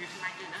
อยู่ข้างในอยู่นะ